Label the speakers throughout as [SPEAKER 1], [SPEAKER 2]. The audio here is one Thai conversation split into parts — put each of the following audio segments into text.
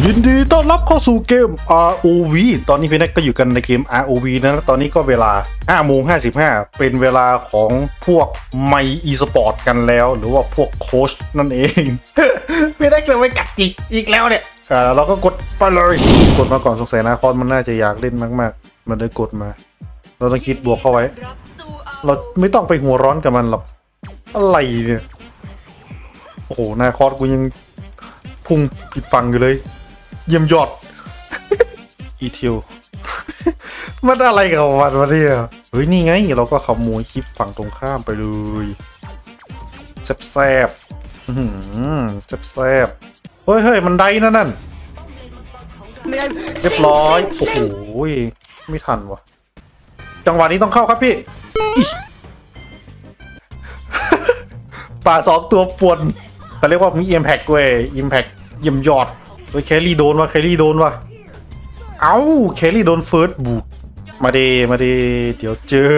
[SPEAKER 1] ยินดีต้อนรับเข้าสู่เกม ROV ตอนนี้พี่แน็กก็อยู่กันในเกม ROV นะตอนนี้ก็เวลา5โมง55 เป็นเวลาของพวกไมอีสปอร์ตกันแล้ว หรือว่าพวกโค้ชนั่นเอง พี่แน็กเลยไปกัดจิกอีกแล้วเนี่ยอ่าเราก็กดไปเลย กดมาก่อนสงสัยนะคอนมันน่าจะอยากเล่นมากๆ มันเลยกดมา เราต้องคิดบวกเข้าไว้ เราไม่ต้องไปหัวร้อนกับมันหรอกอะไรเนี่ยโอ้โหนาคอสกูยังพุ่งผิดฟังอยู่เลย เยี่ยมยอด อีทิวมันอะไรกับมันวะเนี่ยเฮ้ยนี่ไง เราก็ขโมยคลิปฝั่งตรงข้ามไปเลยแซบๆอื้อหือแซบเฮ้ยเฮ้ยมันได้นั่นนั่นเรียบร้อยโอ้โหไม่ทันวะจังหวะนี้ต้องเข้าครับพี่ ป่าสองตัวป่วนแต่เรียกว่ามี Impact เว้ย Impact เยี่ยมยอด เฮ้ย carry โดนวะ carry โดนวะเอ้า carry โดน first blood มาดีมาดีเดี๋ยวเจอ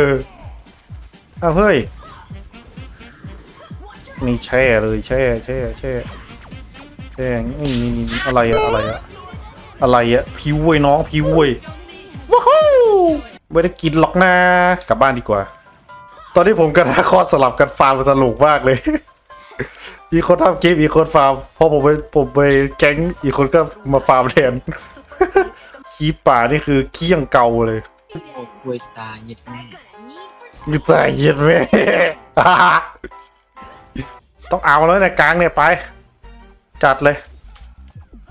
[SPEAKER 1] อ้าวเฮ้ยนี่แช่เลยแช่แช่แช่แช่นี่นี่นี่อะไรอะอะไรอะอะไรอะพิวเว้ยน้องพิวเว้ยว้าวไม่ได้กินหรอกนะกลับบ้านดีกว่า ตอนนี้ผมกับนาคอสลับกันฟาร์มมันตลกมากเลย อีกคนทำเกมอีกคนฟาร์มพอผมไปผมไปแก๊งอีกคนก็มาฟาร์มแทนขี้ป่านี่คือขี้ยังเก่าเลย
[SPEAKER 2] โอ้กล้วยตาเย็ดแม่
[SPEAKER 1] มีตายเย็นแม่ต้องเอาแล้วในะกลางเนี่ยไป จัดเลย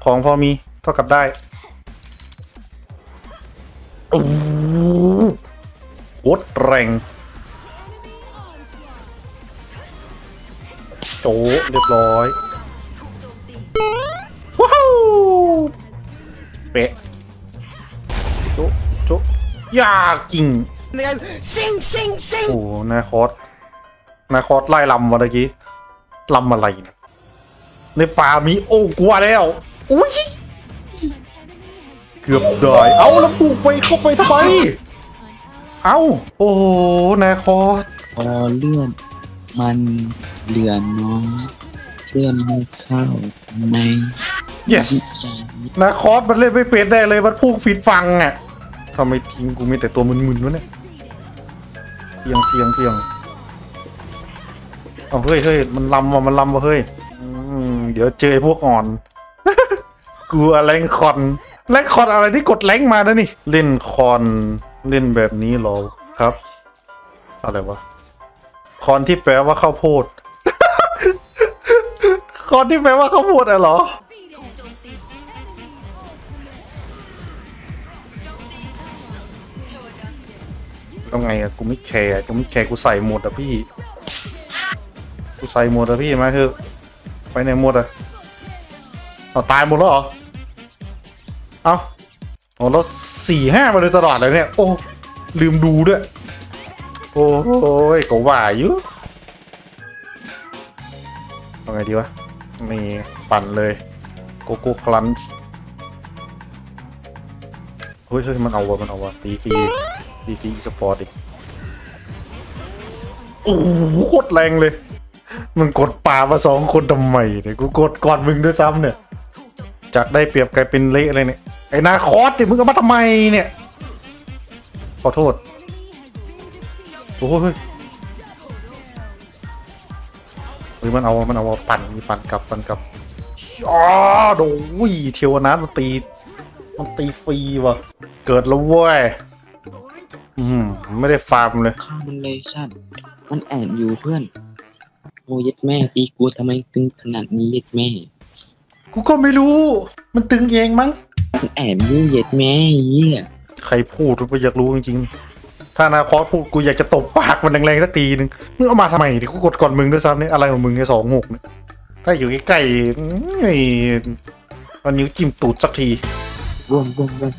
[SPEAKER 1] ของพอมีเท่ากับได้โอ้โหโคตรแรง โจเรียบร้อยว้าวเป๊ะโจโจยากจริงโอ้โหนาคอสนาคอสไล่ลำวะเมื่อกี้ลำอะไรเนะในป่ามีโอ้กลัวแล้วอุ้ยเกือบได้เอาแล้วปลูกไปเข้าไปทำไมเอาโอ้โหนาคอส
[SPEAKER 2] พอเลื่อน มันเหลือน้องเชื่อมไม่เข้าทำไม
[SPEAKER 1] yes นาคอสมันเล่นไม่เป็นได้เลยมันพูกฟิตฟังอะทำไมทีมกูมีแต่ตัวมึนๆวะเนี่ยเพียงเพียงเพียงเอาเฮ้ยเฮ้ยมันลำว่ะมันลำว่ะเฮ้ยอืมเดี๋ยวเจอพวกอ่อน กูอะไรคอนแรงคอนอะไรที่กดแรงมานะนี่ เล่นคอนเล่นแบบนี้เหรอครับ อะไรวะ คอนที่แปลว่าข้าวโพด คอนที่แปลว่าข้าวโพดอะเหรอ ต้องไงอะกูไม่ care กูไม่ care กูใส่หมดอะพี่ กูใส่หมดอะพี่มาเถอะไปไหนหมดอะเอาตายหมดแล้วเหรอ เอาโอ้แล้วสี่ห้ามาเลยตลอดเลยเนี่ย โอ้ ลืมดูด้วย โอ้ยก็ว่าอยู่เอาไงดีวะ นี่ปั่นเลย Koko Krunchเฮ้ยเฮ้ยมันเอาวะมันเอาวะตีฟรีตีฟรี support อีกโอ้โหโคตรแรงเลย มึงกดป่ามาสองคนทำไมเนี่ยกูกดก่อนมึงด้วยซ้ำเนี่ย จากได้เปรียบกลายเป็นเละเลยเนี่ย ไอ้ Nakroth เนี่ยมึงเอามาทำไมเนี่ย ขอโทษ อ้ยเฮ้ยมันเอา มันเอาปั่นมีปั่นกลับปั่นกลับอ๋อโดยเทวนาทมันตี มันตีฟรีว่ะ เกิดแล้วเว้ย อืมไม่ได้ฟาร์มเลย
[SPEAKER 2] ข้ามันเลยสั้นมันแอนอยู่เพื่อน โอ้เย็ดแม่ตีกูทำไมตึงขนาดนี้เย็ดแม่
[SPEAKER 1] กูก็ไม่รู้ มันตึงเองมั้ง
[SPEAKER 2] มันแอนอยู่เย็ดแม่เยี่ย
[SPEAKER 1] ใครพูดกูอยากรู้จริงๆ ถ้านาคอสพูดกูอยากจะตบปากมันแรงๆสักทีนึงมึงเอามาทำไมดิกูกดก่อนมึงด้วยซ้ำเนี่ยอะไรของมึงไอ้สองหกเนี่ยถ้าอยู่ใกล้ๆไอ้เอานิ้วจิ้มตูดสักที
[SPEAKER 2] รวมรวมรวม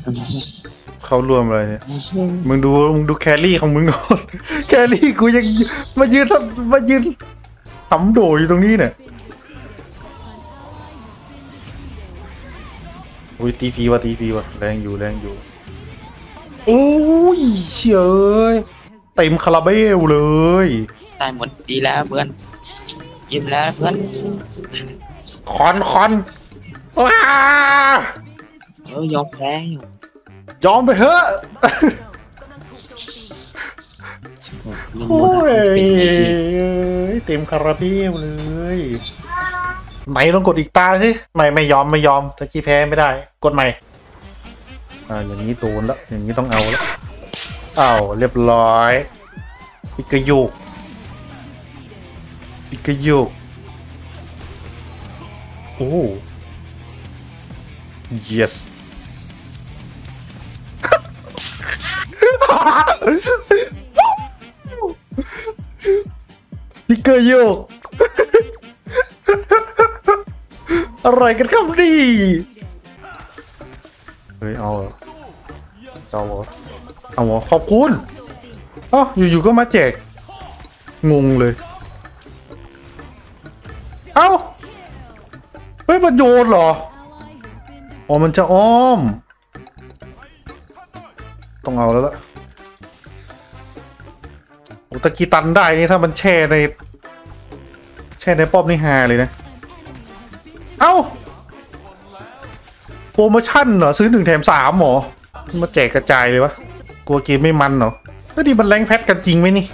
[SPEAKER 1] เขารวมเลยเนี่ยมึงดูมึงดูแครี่ของมึงก่อนแครี่กูยังมายืนทำมายืนทำโดอยู่ตรงนี้เนี่ยอุ้ยตีฟีว่ะตีฟีว่ะแรงอยู่แรงอยู่ โอ้ยเฉยเต็มคาราเบลเลย
[SPEAKER 2] ตายหมดดีแล้วเพื่อนยิ้มแล้วเพื่อน
[SPEAKER 1] คอนคอนว้า
[SPEAKER 2] เออยอมแพ้อยู่
[SPEAKER 1] ยอมไปเถอะ
[SPEAKER 2] เรื่อง
[SPEAKER 1] โอ้
[SPEAKER 2] โม
[SPEAKER 1] ย
[SPEAKER 2] นาเป็นชี
[SPEAKER 1] เต็มคาราเบลเลยไหนลองกดอีกตาสิไม่ไม่ยอมไม่ยอมตะกี้แพ้ไม่ได้ กดใหม่ อ่าอย่างนี้โดนแล้วอย่างนี้ต้องเอาแล้วเอาเรียบร้อยปิกยุกปิกยุกโอ้ yes ปิกเกอร์โยกอะไรกันครับนี่ เฮ้ยเอาเอเอาเหรอเอาเหรอขอบคุณอ๋ออยู่ๆก็มาแจก งงเลย เอ้าเฮ้ยมันโยนเหรอ อ๋อ มันจะอ้อม ต้องเอาแล้วล่ะโอ้ตะกี้ตันได้นี่ถ้ามันแช่ใน แช่ในป้อมนี่ฮาเลยนะ เอ้า โปรโมชั่นเหรอ ซื้อหนึ่งแถมสามหรอ มาแจกกระจายเลยวะ กลัวเกมไม่มันเหรอแล้วนี่มันแรงแพทกันจริงไหมนี่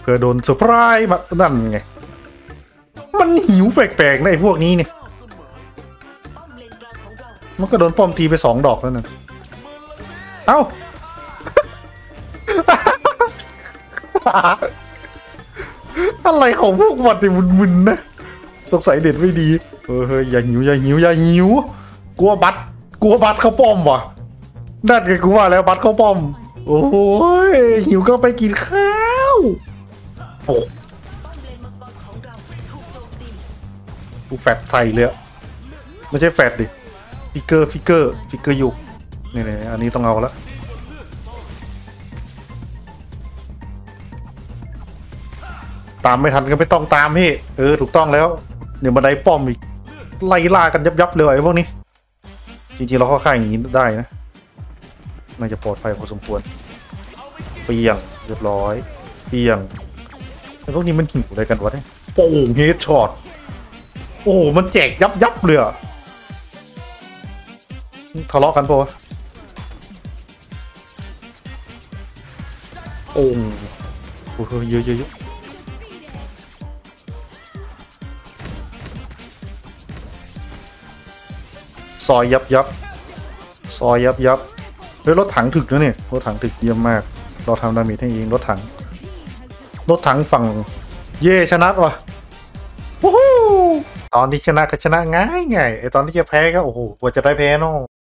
[SPEAKER 1] เผื่อโดนเซอร์ไพรส์มานั่นไง มันหิวแปลกๆนะไอ้พวกนี้เนี่ย มันก็โดนป้อมตีไปสองดอกแล้วนั่นเอ้าอะไรของพวกมันเนี่ยมึนๆนะสงสัยเด็ดไม่ดี เออเฮ้ยอย่าหิวอย่าหิวอย่าหิว กลัวบัตรกลัวบัตรเข้าป้อมว่ะนั่นไงกูว่าแล้วบัตรเข้าป้อม โอ้ยหิวก็ไปกินข้าวโอ้กูแฟดใส่เลยอะไม่ใช่แฟดดิฟิกเกอร์ฟิกเกอร์ฟิกเกอร์ยุกนี่นี่อันนี้ต้องเอาละตามไม่ทันก็ไม่ต้องตามพี่ เออ ถูกต้องแล้ว เดี๋ยวมาได้ป้อมอีก ไล่ล่ากันยับยับๆเลยไอ้พวกนี้ จริงๆเราเข้าค่ายอย่างนี้ได้นะน่าจะปลอดภัยพอสมควรเปียงเรียบร้อยเปียงไอ้พวกนี้มันหิวอะไรกันวะเนี่ยโป่งเฮดช็อตโอ้โหมันแจกยับยับเลยอะทะเลาะกันปะวะโอ้โหเยอะเยอะ ซอยยับยับซอยยับยับเฮ้ยรถถังถึกนะเนี่ยรถถังถึกเยี่ยมมาก เราทำดาเมจให้เองรถถัง รถถังฝั่ง เย่ชนะวะวู้ฮู้ตอนที่ชนะก็ชนะง่ายง่ายๆไอตอนที่จะแพ้ก็โอ้โหกว่าจะได้แพ้เนาะ